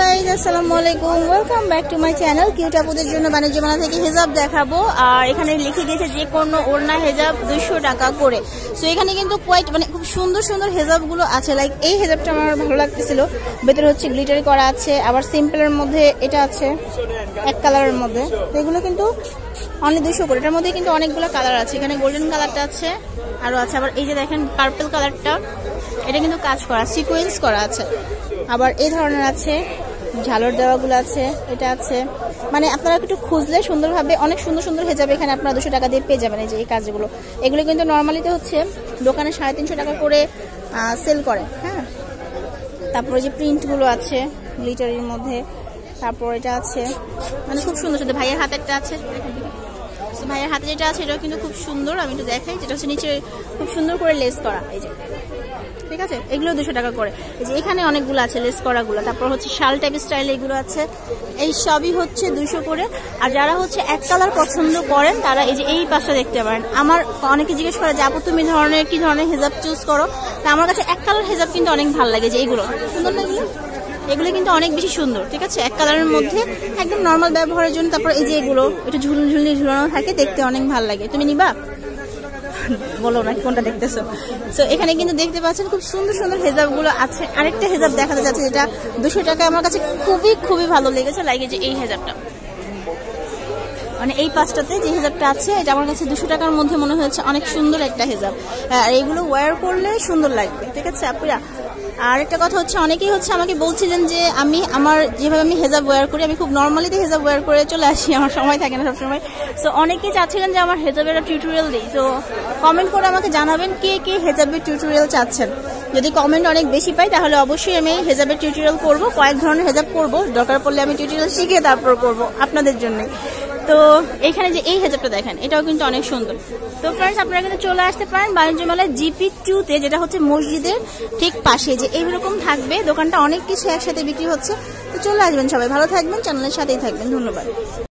Guys আসসালামু আলাইকুম। Welcome back to my channel cute জন্য বাণিজ্য মেলা থেকে হেজাব দেখাবো। আর এখানে লিখে দিয়েছে যে কোনো ওড়না হেজাব দুইশো টাকা করে। সো এখানে কিন্তু কোয়াইট মানে খুব সুন্দর সুন্দর হেজাবগুলো আছে। লাইক এই হেজাবটা আমার ভালো লাগতেছিল। ভেতরে হচ্ছে গ্লিটারি করা আছে। আবার সিম্পলের মধ্যে এটা আছে, এক কালারের মধ্যে। তো এগুলো কিন্তু অনেক দুশো করে। এটার মধ্যে কিন্তু অনেকগুলো কালার আছে। এখানে গোল্ডেন কালারটা আছে আরও আছে। আবার এই যে দেখেন পার্পল কালারটা এটা কিন্তু কাজ করা সিকোয়েন্স করা আছে। আবার এই ধরনের আছে ঝালর দেওয়াগুলো আছে, এটা আছে। মানে আপনারা একটু খুঁজলে সুন্দরভাবে, অনেক সুন্দর সুন্দর হয়ে যাবে এখানে আপনারা দুশো টাকা দিয়ে পেয়ে যাবেন এই যে এই কাজগুলো। এগুলো কিন্তু নর্মালিতে হচ্ছে দোকানে সাড়ে তিনশো টাকা করে সেল করে হ্যাঁ? তারপরে যে প্রিন্টগুলো আছে লিটারের মধ্যে, তারপর এটা আছে। মানে খুব সুন্দর সুন্দর, ভাইয়ের হাতেরটা আছে। ভাইয়ের হাতে যেটা আছে, এটাও কিন্তু খুব সুন্দর, আমি একটু দেখাই, যেটা হচ্ছে নিচে খুব সুন্দর করে লেস করা, এই যে। ঠিক আছে? এগুলো দুশো টাকা করে। এই যে এখানে অনেকগুলো আছে লেস করাগুলো। তারপর হচ্ছে শাল টাইপ স্টাইল এগুলো আছে। এই সবই হচ্ছে দুশো করে। আর যারা হচ্ছে এক কালার পছন্দ করেন, তারা এই যে এই পাশটা দেখতে পারেন। আমার অনেকে জিজ্ঞেস করে যে, আপু, তুমি ধরনের, কি ধরনের হেজাব চুজ করো? তা আমার কাছে এক কালার হেজাব কিন্তু অনেক ভালো লাগে যে এইগুলো সুন্দর এগুলো? এগুলো কিন্তু অনেক বেশি সুন্দর, ঠিক আছে? এক কালারের মধ্যে একদম নর্মাল ব্যবহারের জন্য, তারপর এই যে এগুলো, একটু ঝুল ঝুলনি ঝুলানো থাকে, দেখতে অনেক ভালো লাগে। তুমি নিবা? বলো না, কোনটা দেখতেছো? তো এখানে কিন্তু দেখতে পাচ্ছেন খুব সুন্দর সুন্দর হেজাবগুলো আছে। আরেকটা হেজাব দেখা যাচ্ছে যেটা দুশো টাকা আমার কাছে খুবই খুবই ভালো লেগেছে লাগে যে এই হেজাবটা। মানে এই পাঁচটাতে যে হেজাবটা আছে, এটা আমার কাছে দুশো টাকার মধ্যে মনে হয়েছে অনেক সুন্দর একটা হেজাব। আর এগুলো ওয়্যার করলে সুন্দর লাগবে, ঠিক আছে, আপুরা? আর একটা কথা হচ্ছে, অনেকেই হচ্ছে আমাকে বলছিলেন যে আমি আমার যেভাবে আমি হেজাব ওয়্যার করি, আমি খুব নর্মালিতে হেজাব ওয়্যার করে চলে আসি, আমার সময় থাকে না সবসময়। তো অনেকেই চাচ্ছিলেন যে আমার হেজাবের টিউটোরিয়াল দিই। তো কমেন্ট করে আমাকে জানাবেন কে কে হেজাবের টিউটোরিয়াল চাচ্ছেন। যদি কমেন্ট অনেক বেশি পাই, তাহলে অবশ্যই আমি হেজাবের টিউটোরিয়াল করব, কয়েক ধরনের হেজাব করব। দরকার পড়লে আমি টিউটোরিয়াল শিখে তারপর করব আপনাদের জন্য। তো এখানে যে এই হেজাবটা দেখেন, এটাও কিন্তু অনেক সুন্দর। তো ফ্রেন্ডস আপনারা কিন্তু চলে আসতে পারেন বাণিজ্য মেলায় জিপি টুতে যেটা হচ্ছে মসজিদের ঠিক পাশে, যে এইরকম থাকবে, দোকানটা অনেক কিছু একসাথে বিক্রি হচ্ছে। তো চলে আসবেন সবাই, ভালো থাকবেন, চ্যানেলের সাথেই থাকবেন, ধন্যবাদ।